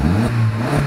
Mm-hmm.